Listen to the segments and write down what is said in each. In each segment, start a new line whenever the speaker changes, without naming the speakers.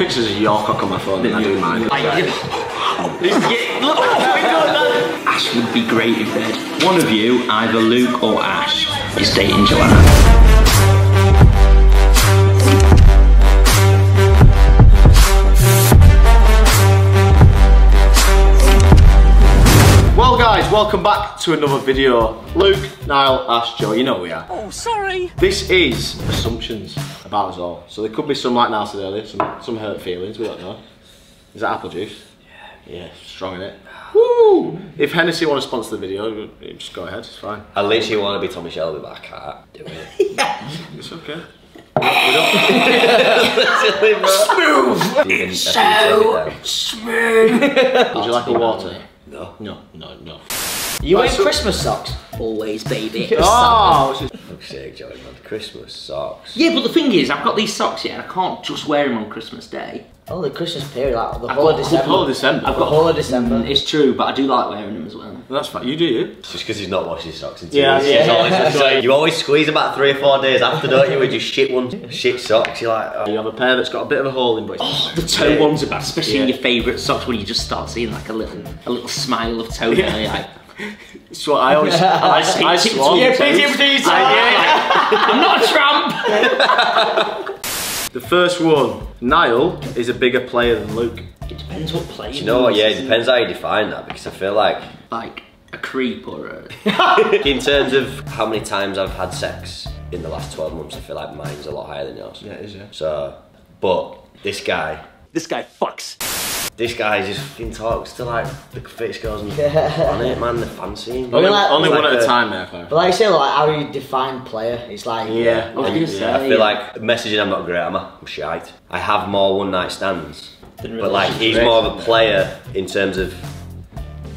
pictures of your cock on my phone than I do mine.
Oh. Look, oh God, Ash would be great in bed. One of you, either Luke or Ash, is dating Joanna.
Guys, welcome back to another video. Luke, Nile, Ash, Joe, you know who we are.
Oh, sorry.
This is assumptions about us all. So there could be some, like Nile said earlier, some, some hurt feelings, we don't know. Is that apple juice? Yeah. Yeah, strong in it. Woo! If Hennessy want to sponsor the video, just go ahead, it's fine.
I literally want to be Tommy Shelby, but I can't do it.
It's okay.
Even so
Smooth.
Would you like a water?
No.
No, no, no.
You
so-
Christmas socks? Always, baby.
Oh,
Fuck's sake, Joey, man. Christmas socks.
Yeah, but the thing is, I've got these socks here, and I can't just wear them on Christmas Day.
Oh, the Christmas period, like the
I've
whole
got
of
a
December.
whole of December.
I've
The
got
whole of December.
Mm, It's true, but I do like wearing them as well.
that's fine. You do you?
It's just because he's not washing his socks in two
Yeah,
weeks.
yeah.
He's always like- you always squeeze about three or four days after, don't you? With just shit ones, shit socks. You're like, oh.
You have a pair that's got a bit of a hole in, but it's
Oh, the toe
Yeah.
ones are bad, especially in
Yeah.
your favourite socks when you just start seeing like a little, a little smile of toe.
Yeah.
there, like,
it's what I always. I, I, I
Tip-
swallow
yeah,
toes.
tip- tip- tip- I'm not a tramp.
The first one, Nile is a bigger player than Luke.
It depends what play.
Do you know what? Yeah, it depends how you define that because I feel like,
Like a creep or a.
in terms of how many times I've had sex in the last 12 months, I feel like mine's a lot higher than yours.
Yeah, it is, yeah.
So, but this guy,
This guy fucks.
This guy just fucking talks to like the fittest girls on the planet, man. They're fancy. him.
Only,
like-
only one
like
at a
a-
time, there,
But like I say, like how you define player, it's like
Yeah,
I was gonna
yeah.
say.
I feel like messaging I'm not great, I'm, I? I'm shite. I have more one night stands.
Than
But like he's
relationships.
more of a player in terms of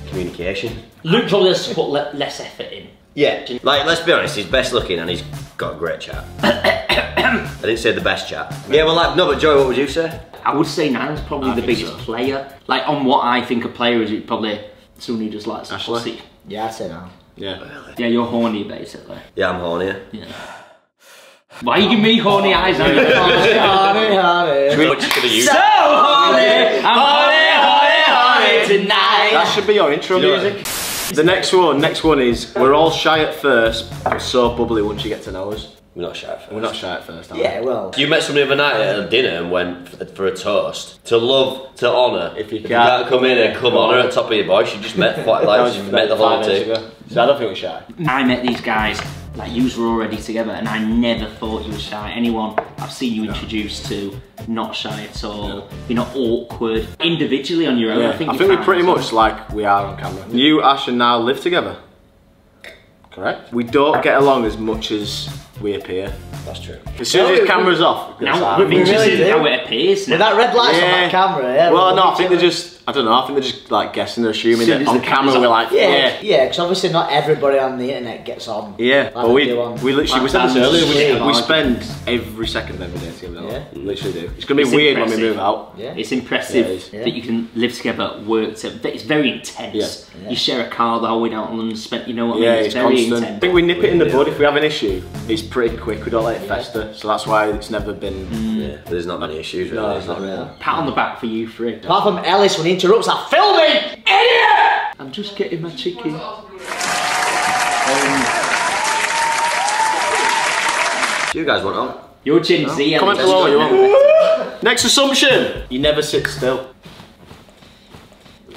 communication.
Luke probably has to put le- less effort in.
Yeah. Like let's be honest, he's best looking and he's got a great chat. I didn't say the best chat. Yeah, well like no but Joey, what would you say?
I would say Nile's probably
I
the
think
biggest
so.
player. Like on what I think a player is, it probably someone who just likes to
Ashley?
pussy.
yeah, I say now.
Yeah.
Yeah, you're horny basically.
Yeah, I'm hornier.
Yeah. Why you give me horny eyes? now?
Honey, honey.
What you gonna use?
so horny, I'm horny, horny, horny tonight.
That should be your intro
You know
music. The next one, next one is we're all shy at first, but so bubbly once you get to know us.
We're not shy first.
We're not shy at first, are we?
Yeah, well.
You met somebody the other night at a dinner and went for, for a toast to love, to honour.
If you
if
can't-
you can't come in and come honour at the top of your voice, you just met quite
That
like
was
you met the whole team.
ago. So I don't think we're shy.
I met these guys, like you were already together, and I never thought you were shy. Anyone I've seen you introduced to, not shy at all. You're not awkward. Individually on your own,
Yeah.
I think.
I think we're pretty much like we are on camera. You, Ash, and Nile live together. Correct. We don't get along as much as we appear.
That's true.
As soon as
No,
the camera's off,
Now
like-
we're interested
really
in how it appears now.
With that red light on
Yeah.
that camera, yeah.
Well, no, I think they're just. I don't know. I think they're just like guessing. They're assuming that on camera we're like,
Yeah,
yeah,
yeah, because obviously not everybody on the internet gets on.
yeah.
like
But we,
on.
we literally, we
like
said this earlier. We, we spend every second of every day together.
Yeah.
literally do. It's gonna be
It's
weird when we move out.
Yeah.
It's impressive
Yeah, it is.
Yeah.
that you can live together, work together. It's very intense.
Yeah.
Yeah.
You share a car the whole way down and London, spent, you know what I mean?
it's,
It's, very
constant. I
intense.
think we nip it in the bud if we have an issue. It's pretty quick. We don't let it fester, so that's why it's never been. Mm.
Yeah, there's not many issues really.
No,
is
it's not
there?
really.
Pat on the back for you three.
Apart from Ellis when he interrupts that filming! Idiot!
I'm just getting my chicken.
Do you guys want on?
Your Gen Z.
Comment
Ellis.
below you want. Next assumption: you never sit still.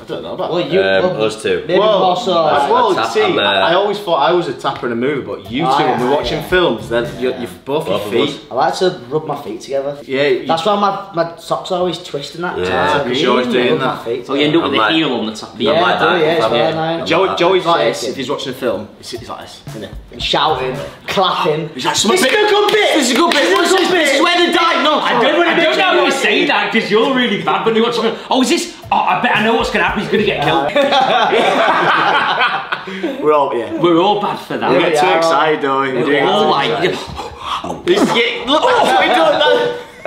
I don't know about
Well,
that.
you.
Um,
well,
us two.
Maybe more so.
I- well,
tap-
see,
I'm, uh,
I always thought I was a tapper in a movie, but you two,
Oh,
when we're watching
yeah.
films, then you're, you're both,
Both
your feet.
I like to rub my feet together.
Yeah, you-
That's why my, my socks are always twisting that.
Yeah,
So I
'cause you're always doing that.
my feet
Oh, you end up with
I'm
the heel on the top of
Yeah,
your
I'm like
I do,
that.
yeah, it's
I'm
very
like-
nice.
Joey, Joey's like this if he's watching a film. He's, he's like this, isn't he?
Shouting, clapping.
He's like, this is a good bit. This is a good bit. This is where they died. No,
I don't, I don't know how you say that because you're really bad when you watch something. Oh, is this? Oh, I bet I know what's going to happen. He's going to get killed.
Uh, we're all yeah.
We're all bad for that.
We
Yeah,
get too
we are.
excited, don't we? We're
We're
doing
all like,
This, yeah, look, oh, we don't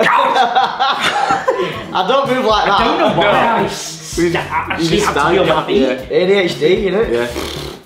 I don't move like that.
I don't know why
No.
I s- I actually
just
have to be on my feet.
up,
ADHD, you know?
Yeah.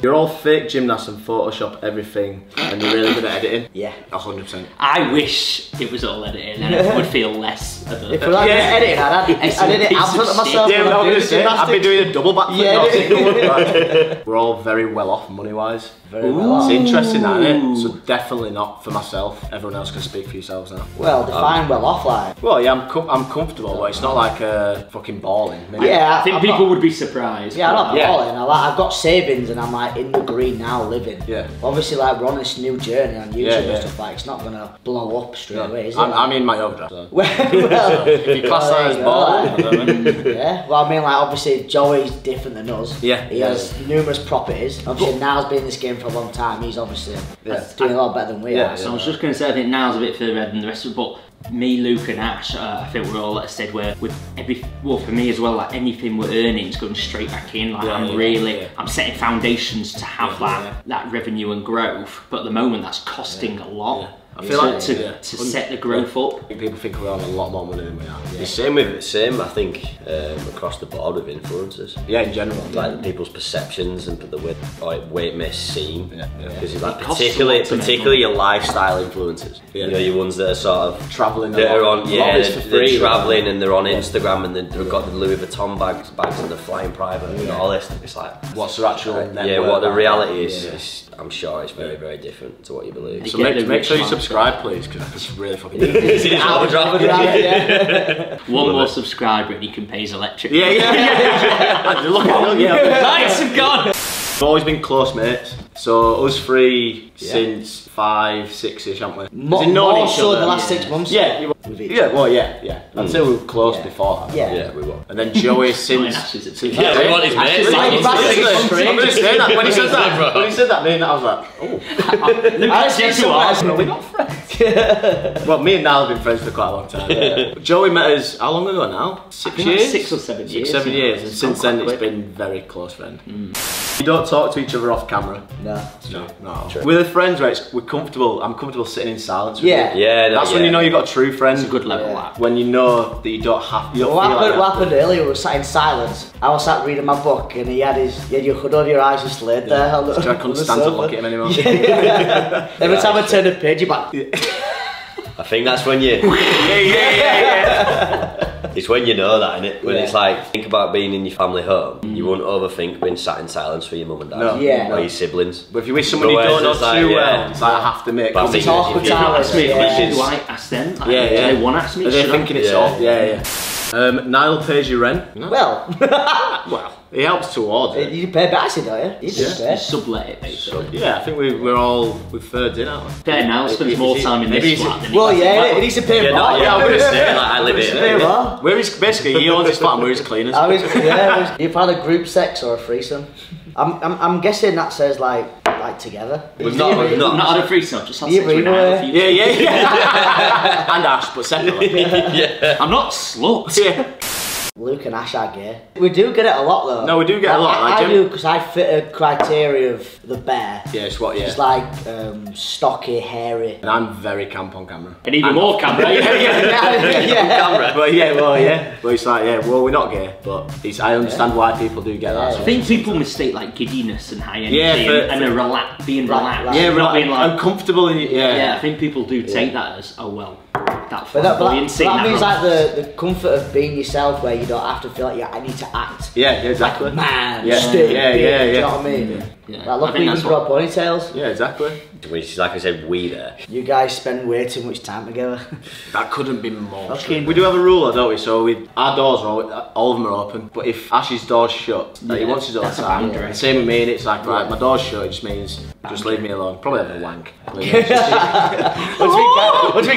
You're all fake gymnasts and Photoshop everything, and you're really good at editing.
Yeah.
hundred percent.
I wish it was all edited and it would feel less of a...
If we're
Yeah.
gonna edit, I'd, I'd,
It's
I'd
a
edit
piece
absent
of
of myself.
shit.
Yeah,
when
I
I'm
was
doing
gonna say, I'd be doing a double backflip.
Yeah,
no,
yeah.
single one. Right. We're all very well off money wise.
Very well. off.
It's interesting, that, isn't it? So definitely not for myself. Everyone else can speak for yourselves now.
Well, define well off like.
Well, yeah, I'm com- I'm comfortable, but it's not like uh, fucking balling. Maybe.
Yeah,
I think
I'm
people
not-
would be surprised.
Yeah, I'm not balling. I like, I've got savings and I'm like in the green now, living.
Yeah.
Obviously, like we're on this new journey on YouTube
Yeah,
and stuff. Like, it's not gonna blow up straight away, is it?
I'm, I'm in my overdraft. So.
well, well,
If you class
well,
that as
there you go,
balling,
like. yeah. Well, I mean, like obviously Joey's different than us.
Yeah.
He has numerous properties. Obviously, Nile's been in this game for a long time. He's obviously
Yeah.
doing a lot better than we
Yeah,
are.
So I was just going to say, I think now's a bit further ahead than the rest of it, but me, Luke, and Ash, uh, I think we're all at a stage where, with every, well, for me as well, like anything we're earning is going straight back in. Like
Yeah,
I'm
yeah,
really,
yeah.
I'm setting foundations to have that that revenue and growth. But at the moment, that's costing a lot.
Yeah. I feel like-
to,
yeah.
to set the growth up.
People think we're on a lot more money than we are.
The same with the same, I think, um, across the board with influencers.
Yeah, in general.
Like people's perceptions and the way, like, way it may seem.
Yeah, yeah.
Because like
It
particularly,
lot to make
particularly your lifestyle influencers.
Yeah.
You know, your ones that are sort of
Travelling a
that
lot.
are on, yeah,
of it's for
they're
free,
traveling
though.
and they're on Instagram and they've got the Louis Vuitton bags, bags and they're flying private and all this. It's like,
What's their actual
yeah,
worth
what the reality is,
Yeah.
is, I'm sure it's very, very different to what you believe.
So make, make sure you
man.
Subscribe, please, because it's really fucking.
Overdraft, yeah.
One more subscriber and he can pay his electric.
Yeah, yeah, yeah. yeah. Look at yeah.
Lights have gone!
We've always been close mates. So us three since five, six-ish, haven't we?
Mo-
As
more so
other.
the last six months.
Yeah, you-
With each
yeah, well, yeah, yeah. I'd say we were close
Yeah.
before. that.
Yeah.
Yeah, we were.
And then Joey since.
Ashes at
since
two.
Yeah, we want his mates.
I'm
back
gonna say- I'm gonna say that when he said that. When he said that, me and that, I was like, oh.
Look
I
at
said
you
so
two
much.
are.
Are we not friends? well, me and Nile have been friends for quite a long time. Joey met us how long ago now? Six
think like
years.
six or seven
Six,
years,
seven
yeah.
years, and since then
quite
it's
quick.
been very close friend. Mm. We don't talk to each other off camera.
No.
No, no. We're the friends where it's, we're comfortable. I'm comfortable sitting in silence. With
Yeah.
you.
Yeah,
That's when you know you've got a true friend.
It's a good level
Yeah.
When you know that you don't have. You don't
What happened,
like
what happened earlier, we were sat in silence. I was sat reading my book and he had his, he had your hood over your eyes just laid there. on the-
to- I couldn't stand to look at him anymore.
Every time I turned a page, you're back.
I think that's when you,
yeah, yeah, yeah, yeah.
it's when you know that, innit? When
Yeah.
it's like, think about being in your family home, you won't overthink being sat in silence for your mum and dad.
No.
Yeah.
Or your siblings.
But if you're with someone you don't know
it's like,
too well, it's like I have to make.
But I think
contact.
Talk
if you-
Ask me
yeah.
questions. Do I ask them? Like,
Yeah, yeah.
Do they want to ask me?
Are they
Should
thinking it's
Yeah.
off? Yeah, yeah. Um, Nile pays you rent.
Well,
Well, he helps towards it.
you pay Bassy, don't you? You do
Yeah.
pay.
You sublet it, basically.
Yeah, I think we, we're all we're third in, aren't we?
Fair now, spends
Is
more
he-
time in this
he's-
flat than he
Well, yeah,
that
he needs to pay
Yeah,
more.
yeah, I'm gonna say, like, I live
He
here.
pay more.
We're basically he owns his flat and we're his cleaners.
I was, yeah, you've had a group sex or a threesome. I'm, I'm, I'm guessing that says like, like together.
We've not, we've
I've
not,
not had a threesome, just had
Yeah,
sex
but
with
you
an
know,
a few
yeah, yeah, yeah. and Ash, but separately.
I'm not slut.
yeah.
Luke and Ash are gay. We do get it a lot though.
No, we do get a lot,
I,
like
I
Jim-
do because I fit a criteria of the bear.
Yeah, it's what. Yeah.
It's like um, stocky, hairy.
and I'm very camp on camera.
And even more camera.
yeah, yeah,
yeah. yeah.
But yeah, well, yeah. But it's like, yeah, well, we're not gay, but it's, I understand why people do get that.
Yeah.
I think people mistake like giddiness and high energy
Yeah, for-
and, and a relax, being
Like-
relaxed.
like-
yeah,
not
right.
being like,
uncomfortable in yeah.
yeah, I think people do take that as, oh well, that
But that, but that,
buoyancy.
but that means like the, the comfort of being yourself where you don't have to feel like yeah, I need to act.
Yeah, yeah, exactly.
Man,
Yeah,
stay
yeah,
big,
yeah,
Do you
yeah.
know what I mean?
Yeah.
Like,
I
look,
think
we can
that's
grow ponytails.
Yeah, exactly.
which, is like I said, we there.
You guys spend way too much time together.
That couldn't be more.
Okay.
true. We do have a rule, though, don't we? So we, our doors are all, all of them are open. But if Ash's door's shut, like, he
Yeah,
wants his own
that's a
time.
boundary.
Same with me, and it's like, right, my door's shut. It just means just leave me alone. Probably have a wank. Leave me-
What's we got? What's we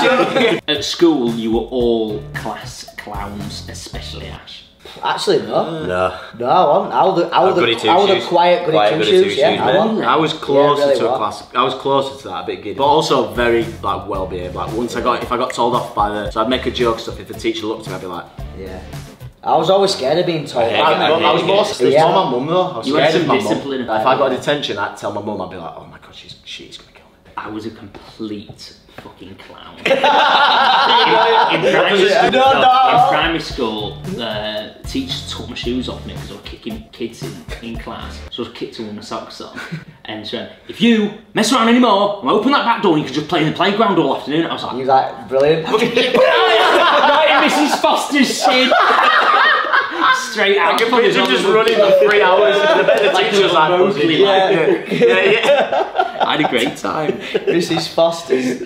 got?
At school, you were all class clowns, especially Ash.
Actually, no.
No.
No, I wasn't. I was the, I was
Uh,
the, I was the quiet goody
Quiet
two
goody
shoes.
two
Yeah, I wasn't.
I was closer
Yeah, really
to a class. I was closer to that, a bit giddy, but also very like well behaved. Like once I got, if I got told off by the, so I'd make a joke stuff. If the teacher looked at me, I'd be like,
Yeah. I was always scared of being told.
I hate
I,
I
I was
hate
more,
it.
it was
Yeah.
my mum though. I was
You
scared of
some
my mum.
discipline.
If I got a detention, I'd tell my mum. I'd be like, oh my god, she's she's gonna kill me.
I was a complete fucking clown. in, in primary school,
No, no.
in primary school, uh, teacher took my shoes off me because I was kicking kids in, in class. So I was kicked all my socks off. And she went, if you mess around anymore, I'm open that back door and you can just play in the playground all afternoon. I was like,
He was like, brilliant.
right in Mrs. Foster's shin. Straight out.
I can picture just running for three hours and the better
Like
teacher's
a
like, yeah,
like-
yeah, yeah, yeah.
I had a great time.
This Mrs. Foster's.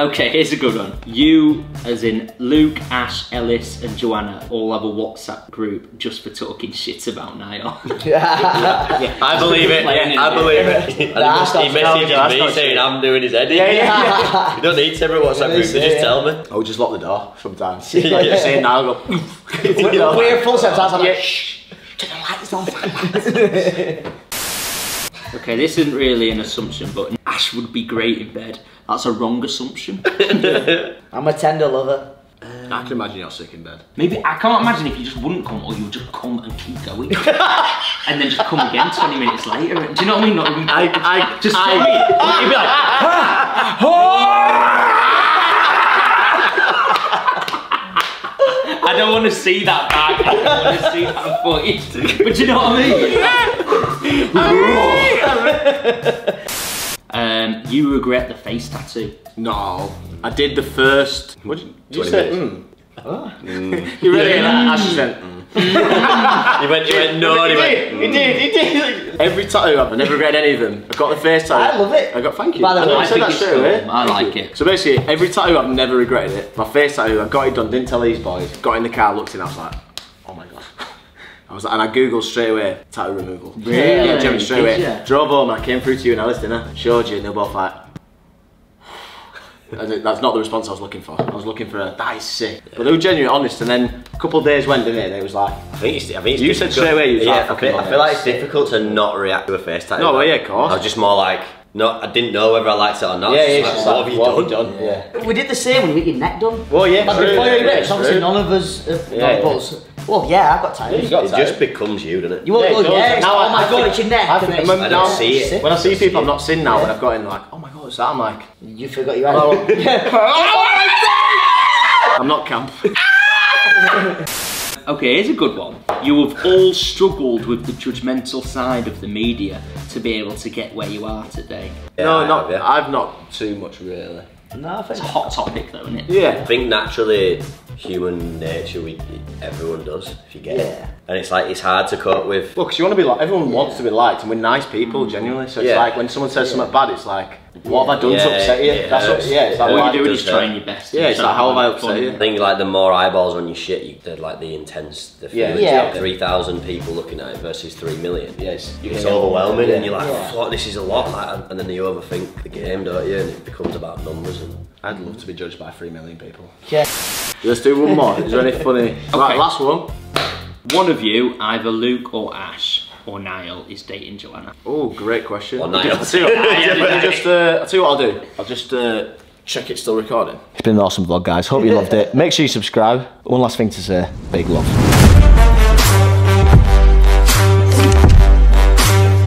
Okay, here's a good one. You, as in Luke, Ash, Ellis, and Joanna, all have a WhatsApp group just for talking shit about Nile.
Yeah, I believe it. Yeah, I believe it. And he
That's
must- he
not
messages me
not
saying
true.
I'm doing his edit.
Yeah, yeah.
you don't need to every WhatsApp
Yeah,
group. They just tell me.
Oh, I would just lock the door sometimes.
Yeah.
Like, just saying now, go,
We're, we're full sometimes. I'm like, shh, turn the lights on.
okay, this isn't really an assumption, but Ash would be great in bed. That's a wrong assumption.
I'm a tender lover.
Um, I can imagine you're sick in bed.
Maybe I can't imagine if you just wouldn't come or you would just come and keep going. and then just come again 20 minutes later. Do you know what I mean? Not even,
I, I,
just
I,
I, you'd be like, I don't want to see that back. I don't want to see that footage. But do you know what I mean? Um, you regret the face tattoo.
no, I did the first. What did you, did you
20
say?
minutes.
Mm. You really? I just went. Mm.
He went, he went, no, and he went,
He did, he did. Every tattoo I've never regretted any of them. I got the first tattoo.
I love it.
I got thank you.
By the
I
way,
know
I
you said
think
that
it's
straight away.
cool. I like it.
So basically, every tattoo I've never regretted it. My first tattoo, I got it done, didn't tell these boys. Got in the car, looked in, I was like, oh my god. I was, and I googled straight away tattoo removal.
Really?
Yeah, Jimmy, straight away.
Did ya?
Drove home and I came through to you and Alice, didn't I? Showed you and they were both like. And that's not the response I was looking for. I was looking for a that is sick. But they were genuinely honest, and then a couple of days went, didn't it? And it was like,
I think it's, I think it's
You said
difficult-
straight away you was
yeah,
like,
I feel, I feel like it's difficult to not react to a face tattoo.
No, well, yeah, of course.
I was just more like, no, I didn't know whether I liked it or not.
yeah, yeah,
like,
just
what
like,
have you
what
done?
Yeah.
We did the same when you get your neck done.
Well, yeah,
But
true,
before
yeah,
you
yeah,
it, obviously
true.
none of us, have,
Yeah,
none
yeah.
Us. Well, yeah, I've got tattoos.
you got
It just becomes you, doesn't it?
You won't
Yeah,
go,
it does.
yeah,
Now
oh
I-
my
I
god,
think-
it's your neck.
I
and
think
it's-
when,
I
now,
don't see it.
when I see people I'm not seen now, when I've got in, like, oh my god, what's that? I'm like,
You forgot your
Oh.
hand.
Oh, I'm not camp.
Okay, here's a good one. You have all struggled with the judgmental side of the media to be able to get where you are today.
Yeah,
no,
I
not.
have, yeah.
I've not too much really.
No, I think
It's a hot topic though, isn't it?
Yeah, I
think naturally, human nature, we everyone does, if you get it.
Yeah.
And it's like, it's hard to cope with.
Well, because you want to be like everyone wants to be liked, and we're nice people, genuinely. So it's
Yeah.
like when someone says something bad, it's like, what have I done to upset you?
it
That's what.
hurts.
Yeah, it's
It
like,
All
hurts.
you're doing is
hurt.
trying your best.
Yeah, it's like, how
to
have I upset you?
I think like the more eyeballs on your shit, you, the like the intense the
Yeah.
Yeah.
Three thousand people looking at it versus three million.
Yes, you
It's
can
overwhelming,
Yeah.
and you're like,
Yeah.
"Fuck, this is a lot." Like, and- and then you overthink the game, don't you? And it becomes about numbers. And
I'd love to be judged by three million people.
Yeah.
Let's do one more. Is there any funny? Right, last one.
One of you, either Luke or Ash or Nile, is dating Joanna.
Oh, great question.
Or
I'll
Nile.
tell you what, I'll just, uh, I'll tell you what I'll do. I'll just uh, check it's still recording. It's been an awesome vlog, guys. Hope you loved it. Make sure you subscribe. One last thing to say. Big love.